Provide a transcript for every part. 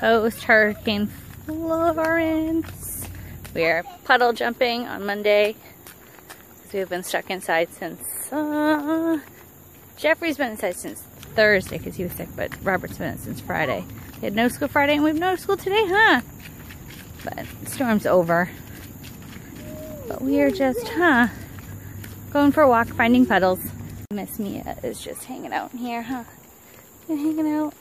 post Hurricane Florence. We are puddle jumping on Monday. We've been stuck inside since, uh, Jeffrey's been inside since Thursday because he was sick, but Robert's been in since Friday. We had no school Friday and we have no school today, huh? But the storm's over. But we are just, huh, going for a walk, finding puddles. Miss Mia is just hanging out in here, huh? You're hanging out?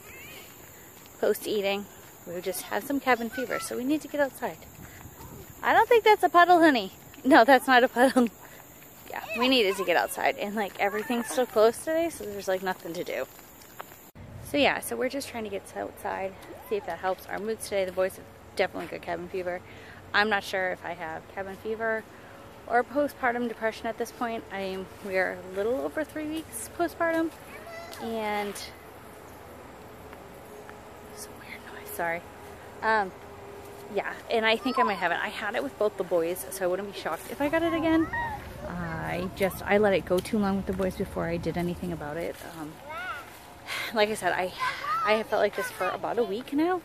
Post eating. We just have some cabin fever, so we need to get outside. I don't think that's a puddle, honey. No, that's not a puddle. yeah, we needed to get outside, and like everything's still closed today, so there's like nothing to do. So yeah, so we're just trying to get outside, see if that helps our moods today. The boys have definitely got cabin fever. I'm not sure if I have cabin fever or postpartum depression at this point. I am we are a little over three weeks postpartum, and Sorry. Um, yeah, and I think I might have it. I had it with both the boys, so I wouldn't be shocked if I got it again. I just I let it go too long with the boys before I did anything about it. Um, like I said, I I have felt like this for about a week now,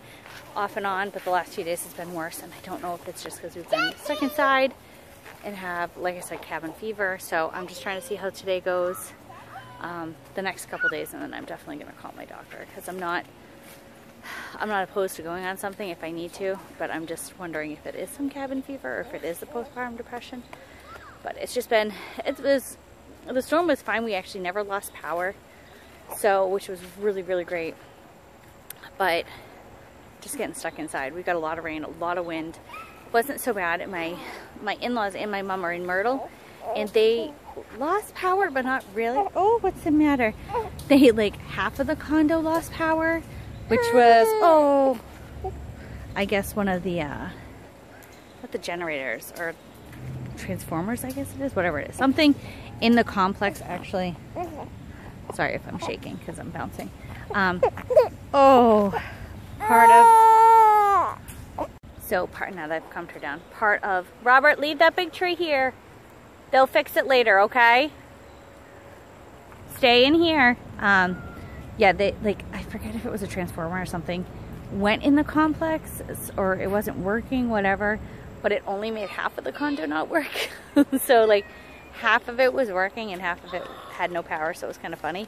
off and on, but the last few days has been worse, and I don't know if it's just because we've been stuck inside and have, like I said, cabin fever. So I'm just trying to see how today goes um, the next couple days, and then I'm definitely going to call my doctor because I'm not, I'm not opposed to going on something if I need to, but I'm just wondering if it is some cabin fever or if it is the postpartum depression. But it's just been, it was, the storm was fine. We actually never lost power, so which was really really great. But just getting stuck inside. We got a lot of rain, a lot of wind. wasn't so bad. My my in-laws and my mom are in Myrtle, and they lost power, but not really. Oh, what's the matter? They like half of the condo lost power, which was oh, I guess one of the uh, what the generators or transformers, I guess it is, whatever it is. Something in the complex actually. Sorry if I'm shaking because I'm bouncing. Um, oh, part of, so part, now that I've calmed her down, part of, Robert, leave that big tree here. They'll fix it later, okay? Stay in here. Um, yeah, they, like, I forget if it was a transformer or something, went in the complex or it wasn't working, whatever but it only made half of the condo not work. so like half of it was working and half of it had no power, so it was kind of funny.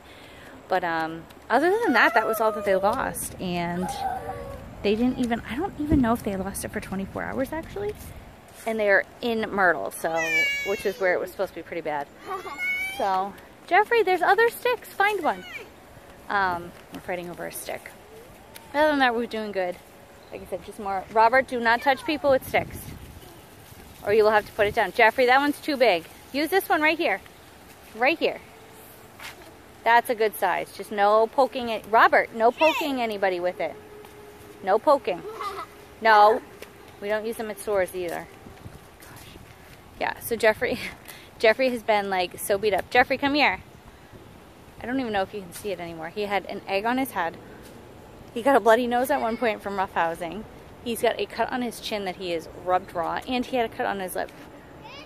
But um, other than that, that was all that they lost. And they didn't even, I don't even know if they lost it for 24 hours actually. And they're in Myrtle, so, which is where it was supposed to be pretty bad. So, Jeffrey, there's other sticks. Find one. Um, we're fighting over a stick. Other than that, we're doing good. Like I said, just more. Robert, do not touch people with sticks or you will have to put it down. Jeffrey, that one's too big. Use this one right here. Right here. That's a good size. Just no poking it. Robert, no poking anybody with it. No poking. No. We don't use them at stores either. Gosh. Yeah, so Jeffrey, Jeffrey has been like so beat up. Jeffrey, come here. I don't even know if you can see it anymore. He had an egg on his head. He got a bloody nose at one point from roughhousing. He's got a cut on his chin that he is rubbed raw, and he had a cut on his lip.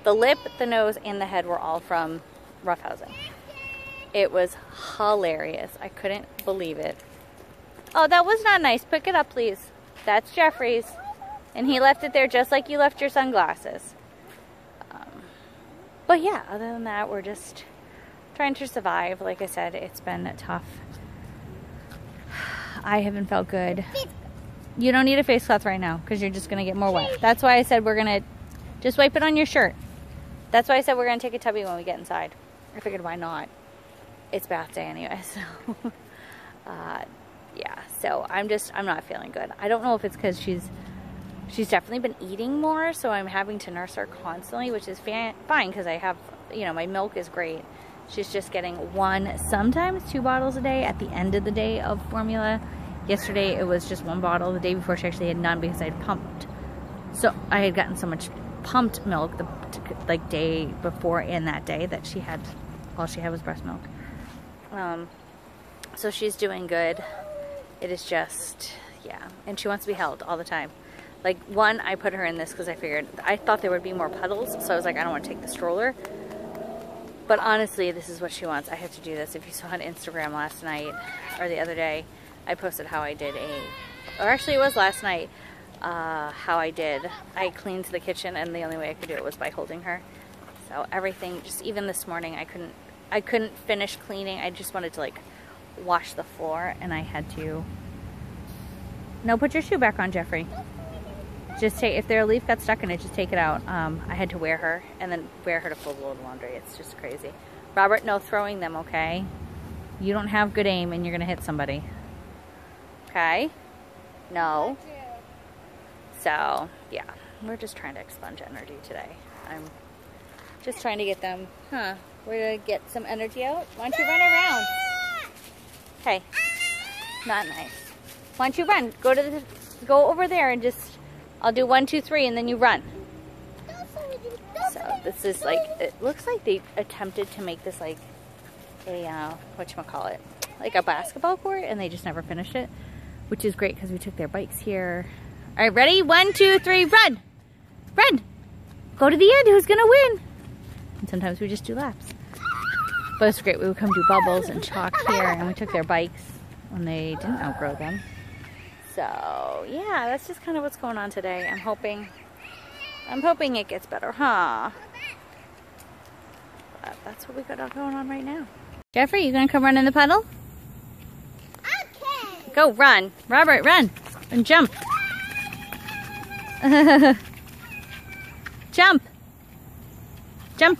The lip, the nose, and the head were all from roughhousing. It was hilarious. I couldn't believe it. Oh, that was not nice. Pick it up, please. That's Jeffrey's. And he left it there just like you left your sunglasses. Um, but yeah, other than that, we're just trying to survive. Like I said, it's been tough. I haven't felt good. You don't need a face cloth right now because you're just going to get more wet. That's why I said we're going to just wipe it on your shirt. That's why I said we're going to take a tubby when we get inside. I figured why not? It's bath day anyway, so... uh, yeah, so I'm just, I'm not feeling good. I don't know if it's because she's, she's definitely been eating more, so I'm having to nurse her constantly, which is fine because I have, you know, my milk is great. She's just getting one, sometimes two bottles a day at the end of the day of formula Yesterday it was just one bottle. The day before she actually had none because I had pumped. So I had gotten so much pumped milk the like day before and that day that she had all she had was breast milk. Um, so she's doing good. It is just yeah, and she wants to be held all the time. Like one, I put her in this because I figured I thought there would be more puddles, so I was like, I don't want to take the stroller. But honestly, this is what she wants. I have to do this. If you saw on Instagram last night or the other day, I posted how I did a, or actually it was last night, uh, how I did. I cleaned the kitchen and the only way I could do it was by holding her. So everything, just even this morning, I couldn't, I couldn't finish cleaning. I just wanted to like wash the floor and I had to, no, put your shoe back on, Jeffrey. Just take, if their leaf got stuck in it, just take it out. Um, I had to wear her and then wear her to full load laundry. It's just crazy. Robert, no throwing them, okay? You don't have good aim and you're gonna hit somebody. Okay? No. So, yeah, we're just trying to expunge energy today. I'm just trying to get them, huh? We're gonna get some energy out. Why don't you run around? Hey, not nice. Why don't you run? Go to the, go over there and just, I'll do one, two, three, and then you run. So this is like, it looks like they attempted to make this like a, uh, whatchamacallit, like a basketball court, and they just never finished it, which is great because we took their bikes here. All right, ready? One, two, three, run! Run! Go to the end, who's gonna win? And sometimes we just do laps. But it's great, we would come do bubbles and chalk here, and we took their bikes when they didn't outgrow them. So, yeah, that's just kind of what's going on today. I'm hoping, I'm hoping it gets better, huh? But that's what we got going on right now. Jeffrey, you gonna come run in the puddle? Okay. Go, run. Robert, run. And jump. jump. Jump.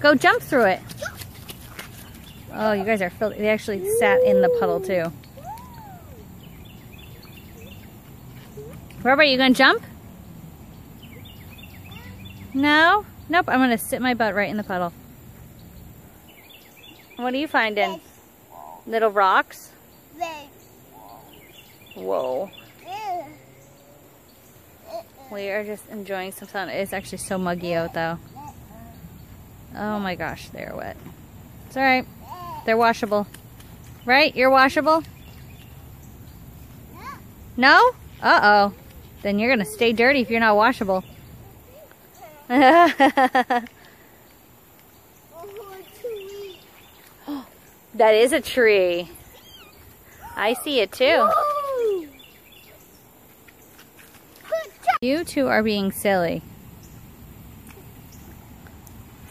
Go jump through it. Oh, you guys are filthy. They actually sat in the puddle too. Robert, you gonna jump? No? Nope, I'm gonna sit my butt right in the puddle. What are you finding? Little rocks? Whoa. We are just enjoying some sun. It's actually so muggy out though. Oh my gosh, they're wet. It's alright. They're washable. Right? You're washable? No? Uh-oh. Then you're going to stay dirty if you're not washable. that is a tree. I see it too. You two are being silly.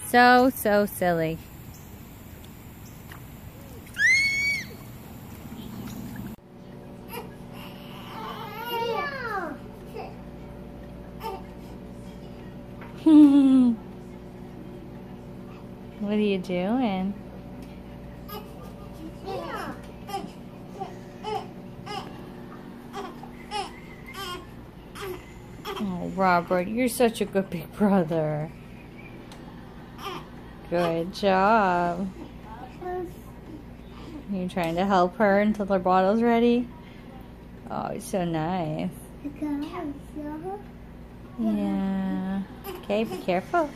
So, so silly. What are you doing? Oh, Robert, you're such a good big brother. Good job. You trying to help her until her bottle's ready? Oh, it's so nice. Yeah. Okay, be careful.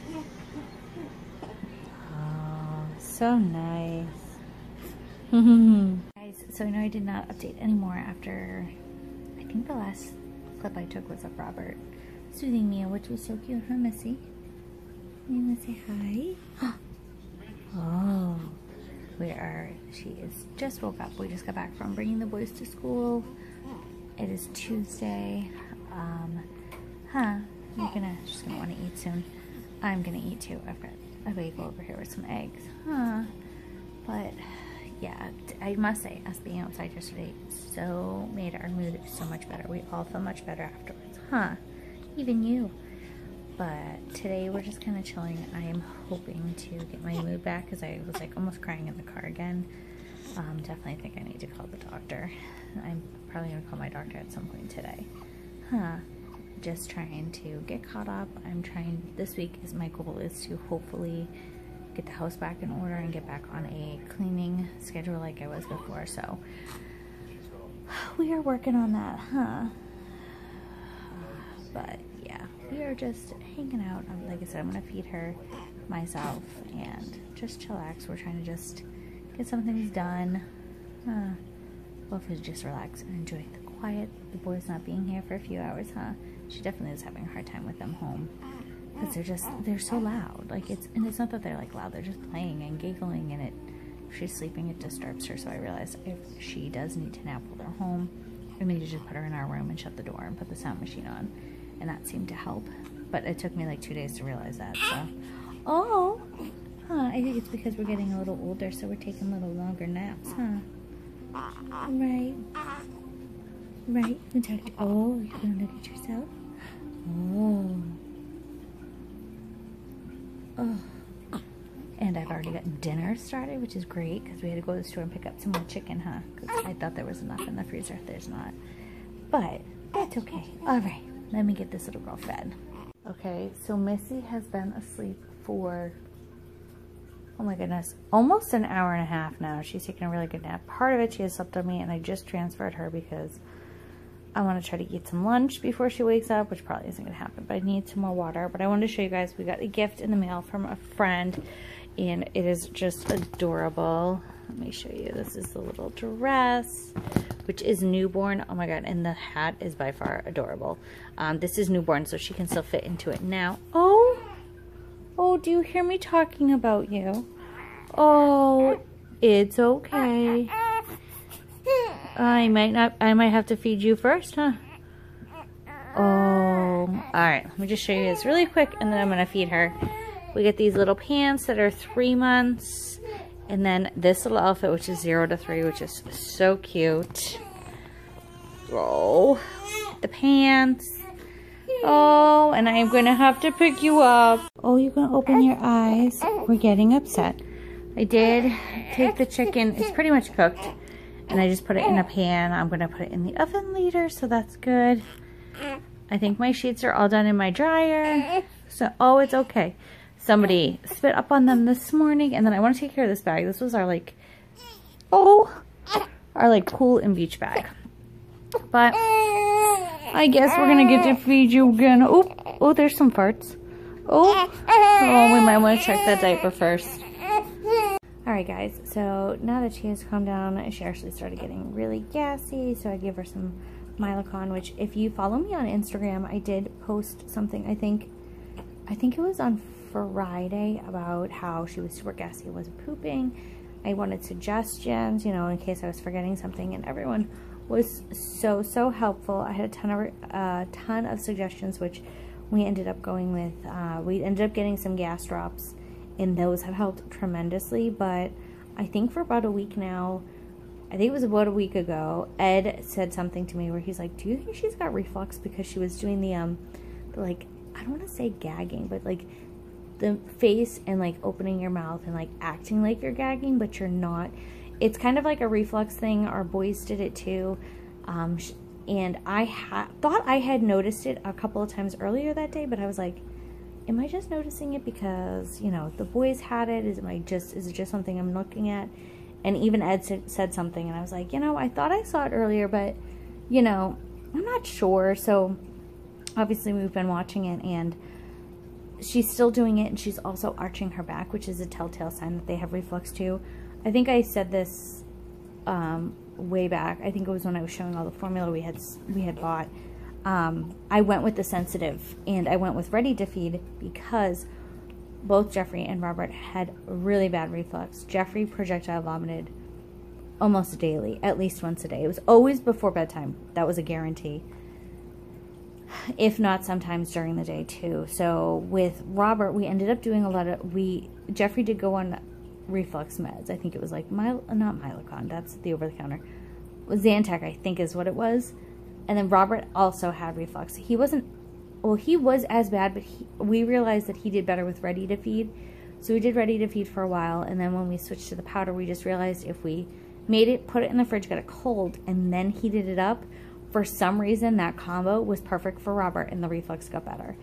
Oh, so nice. Guys, so I know I did not update anymore after, I think the last clip I took was of Robert soothing Mia, which was so cute, huh, Missy? You wanna say hi? oh, we are, she is just woke up. We just got back from bringing the boys to school. It is Tuesday. Um, huh, you're gonna, she's gonna wanna eat soon. I'm gonna eat too. I've got a bagel over here with some eggs. Huh, but yeah, I must say, us being outside yesterday so made our mood so much better. We all feel much better afterwards. Huh, even you. But today we're just kind of chilling. I am hoping to get my mood back because I was like almost crying in the car again. Um, definitely think I need to call the doctor. I'm probably going to call my doctor at some point today. Huh. Just trying to get caught up. I'm trying, this week is my goal is to hopefully get the house back in order and get back on a cleaning schedule like I was before. So we are working on that, huh? But yeah, we are just hanging out. Like I said, I'm gonna feed her myself and just chillax. We're trying to just get some things done. Uh, hopefully just relax and enjoy the quiet. The boys not being here for a few hours, huh? She definitely is having a hard time with them home ah, ah. because they're just they're so loud. Like it's and it's not that they're like loud. They're just playing and giggling and it she's sleeping, it disturbs her. So I realized if she does need to nap while they're home, we need to just put her in our room and shut the door and put the sound machine on. And that seemed to help. But it took me like two days to realize that. So, oh, huh, I think it's because we're getting a little older, so we're taking a little longer naps, huh? Uh-uh. Right. Uh-uh. Right. You to, oh, you're gonna look at yourself? Oh. Oh. And I've already got dinner started, which is great because we had to go to the store and pick up some more chicken, huh? Because I thought there was enough in the freezer. There's not. But that's okay. All right, let me get this little girl fed. Okay, so Missy has been asleep for, oh my goodness, almost an hour and a half now. She's taking a really good nap. Part of it she has slept on me and I just transferred her because I want to try to eat some lunch before she wakes up, which probably isn't going to happen, but I need some more water. But I wanted to show you guys, we got a gift in the mail from a friend and it is just adorable. Let me show you. This is the little dress, which is newborn. Oh my god, and the hat is by far adorable. Um, this is newborn, so she can still fit into it now. Oh, oh, do you hear me talking about you? Oh, it's okay. I might not, I might have to feed you first, huh? Oh, all right. Let me just show you this really quick, and then I'm going to feed her. We get these little pants that are three months. And then this little outfit, which is zero to three, which is so cute. Oh, the pants. Oh, and I'm going to have to pick you up. Oh, you're going to open your eyes. We're getting upset. I did take the chicken. It's pretty much cooked. And I just put it in a pan. I'm going to put it in the oven later, so that's good. I think my sheets are all done in my dryer. So, oh, it's okay somebody spit up on them this morning. And then I want to take care of this bag. This was our like, oh, our like pool and beach bag. But I guess we're going to get to feed you again. Oh, oh, there's some farts. Oh, oh, we might want to check that diaper first. Alright guys, so now that she has calmed down, she actually started getting really gassy, so I gave her some Mylicon, which if you follow me on Instagram, I did post something, I think, I think it was on Friday about how she was super gassy, wasn't pooping. I wanted suggestions, you know, in case I was forgetting something, and everyone was so, so helpful. I had a ton of, uh, ton of suggestions, which we ended up going with. Uh, we ended up getting some gas drops, and those have helped tremendously, but I think for about a week now, I think it was about a week ago, Ed said something to me where he's like, do you think she's got reflux because she was doing the, um, the, like, I don't want to say gagging, but like the face and like opening your mouth and like acting like you're gagging, but you're not. It's kind of like a reflux thing. Our boys did it too. Um, and I ha- thought I had noticed it a couple of times earlier that day, but I was like, am I just noticing it because, you know, the boys had it? Is it my just, is it just something I'm looking at? And even Ed said something and I was like, you know, I thought I saw it earlier, but, you know, I'm not sure. So obviously we've been watching it and she's still doing it and she's also arching her back, which is a telltale sign that they have reflux too. I think I said this um, way back. I think it was when I was showing all the formula we had we had bought. Um, I went with the sensitive and I went with ready to feed because both Jeffrey and Robert had really bad reflux. Jeffrey projectile vomited almost daily, at least once a day. It was always before bedtime. That was a guarantee if not sometimes during the day too. So with Robert, we ended up doing a lot of, we, Jeffrey did go on reflux meds. I think it was like, Mil, not Mylicon, that's the over-the-counter. Zantac, I think is what it was. And then Robert also had reflux. He wasn't, well, he was as bad, but he, we realized that he did better with ready to feed. So we did ready to feed for a while. And then when we switched to the powder, we just realized if we made it, put it in the fridge, got it cold, and then heated it up, for some reason that combo was perfect for Robert and the reflux got better.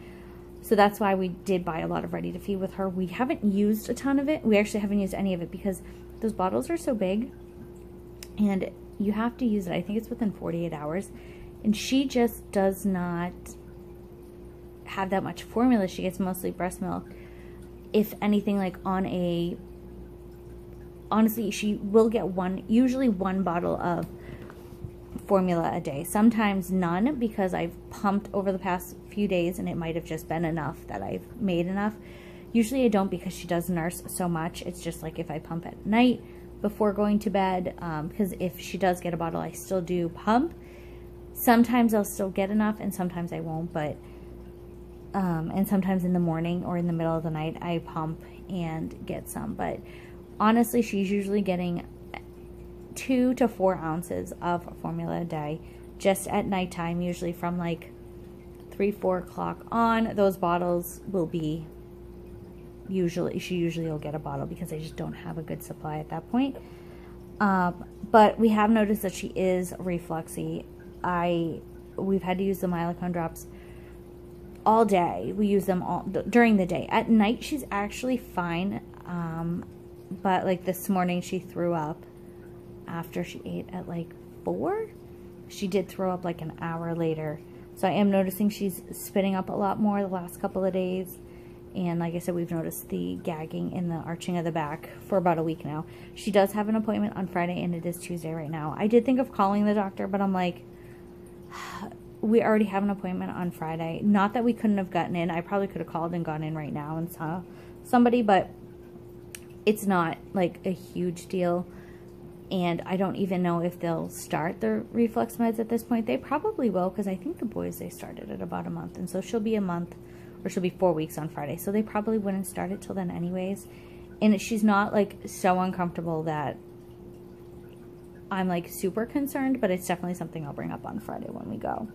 So that's why we did buy a lot of ready to feed with her. We haven't used a ton of it. We actually haven't used any of it because those bottles are so big and you have to use it. I think it's within 48 hours. And she just does not have that much formula. She gets mostly breast milk. If anything, like on a, honestly, she will get one, usually one bottle of formula a day. Sometimes none because I've pumped over the past few days and it might have just been enough that I've made enough. Usually I don't because she does nurse so much. It's just like if I pump at night, before going to bed because um, if she does get a bottle, I still do pump. Sometimes I'll still get enough and sometimes I won't, but um, and sometimes in the morning or in the middle of the night I pump and get some. But honestly, she's usually getting two to four ounces of formula a day just at nighttime, usually from like three, four o'clock on. Those bottles will be usually, she usually will get a bottle because I just don't have a good supply at that point. Um, but we have noticed that she is refluxy. I, we've had to use the Mylicon drops all day. We use them all during the day. At night, she's actually fine. Um, but like this morning, she threw up after she ate at like four. She did throw up like an hour later. So I am noticing she's spitting up a lot more the last couple of days. And like I said, we've noticed the gagging and the arching of the back for about a week now. She does have an appointment on Friday and it is Tuesday right now. I did think of calling the doctor, but I'm like, we already have an appointment on Friday. Not that we couldn't have gotten in. I probably could have called and gone in right now and saw somebody, but it's not like a huge deal and I don't even know if they'll start the reflux meds at this point. They probably will because I think the boys, they started at about a month. And so she'll be a month or she'll be four weeks on Friday. So they probably wouldn't start it till then anyways. And she's not like so uncomfortable that I'm like super concerned, but it's definitely something I'll bring up on Friday when we go.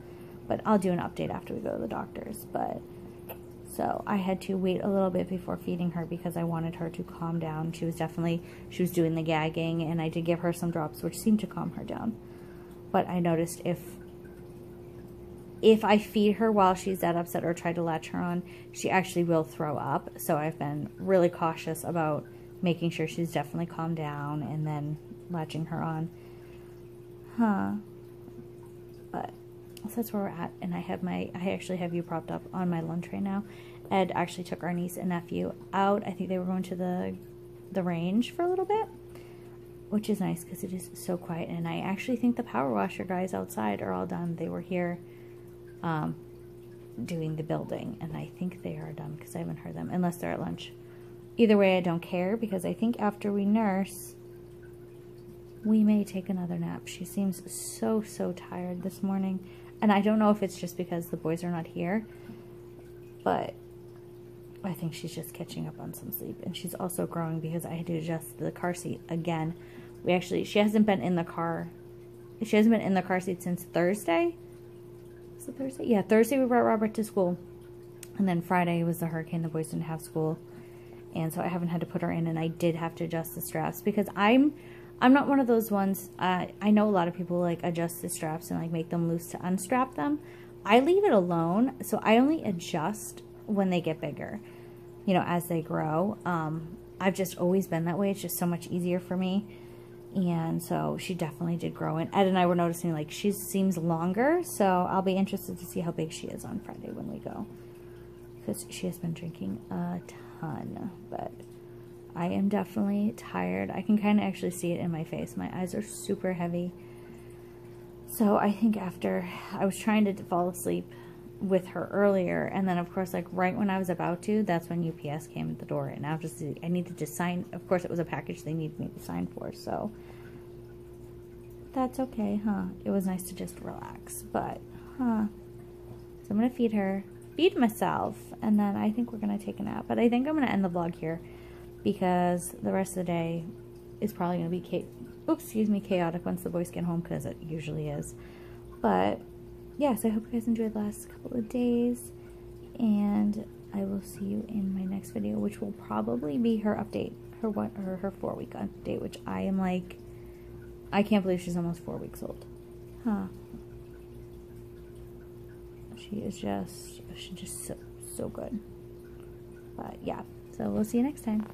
But I'll do an update after we go to the doctor's. But so I had to wait a little bit before feeding her because I wanted her to calm down. She was definitely, she was doing the gagging and I did give her some drops which seemed to calm her down. But I noticed if, if I feed her while she's that upset or try to latch her on, she actually will throw up. So I've been really cautious about making sure she's definitely calmed down and then latching her on. Huh. But so that's where we're at. And I have my, I actually have you propped up on my lunch right now. Ed actually took our niece and nephew out. I think they were going to the, the range for a little bit, which is nice because it is so quiet. And I actually think the power washer guys outside are all done. They were here um, doing the building, and I think they are done because I haven't heard them unless they're at lunch. Either way, I don't care because I think after we nurse, we may take another nap. She seems so, so tired this morning. And I don't know if it's just because the boys are not here, but I think she's just catching up on some sleep. And she's also growing because I had to adjust the car seat again. We actually, she hasn't been in the car. She hasn't been in the car seat since Thursday. Was it Thursday? Yeah, Thursday we brought Robert to school. And then Friday was the hurricane. The boys didn't have school. And so I haven't had to put her in. And I did have to adjust the straps because I'm I'm not one of those ones, uh, I know a lot of people like adjust the straps and like make them loose to unstrap them. I leave it alone, so I only adjust when they get bigger, you know, as they grow. Um, I've just always been that way. It's just so much easier for me. And so she definitely did grow. And Ed and I were noticing like she seems longer. So I'll be interested to see how big she is on Friday when we go. Because she has been drinking a ton. But I am definitely tired. I can kind of actually see it in my face. My eyes are super heavy. So I think after I was trying to fall asleep with her earlier and then of course like right when I was about to that's when UPS came at the door and I just I needed to sign of course it was a package they needed me to sign for so that's okay huh it was nice to just relax but huh so I'm gonna feed her feed myself and then I think we're gonna take a nap but I think I'm gonna end the vlog here because the rest of the day is probably going to be cha- oops, excuse me, chaotic once the boys get home because it usually is. But yes, I hope you guys enjoyed the last couple of days and I will see you in my next video, which will probably be her update, her what, her her four week update, which I am like, I can't believe she's almost four weeks old, huh? She is just, she's just so, so good. But yeah, so we'll see you next time.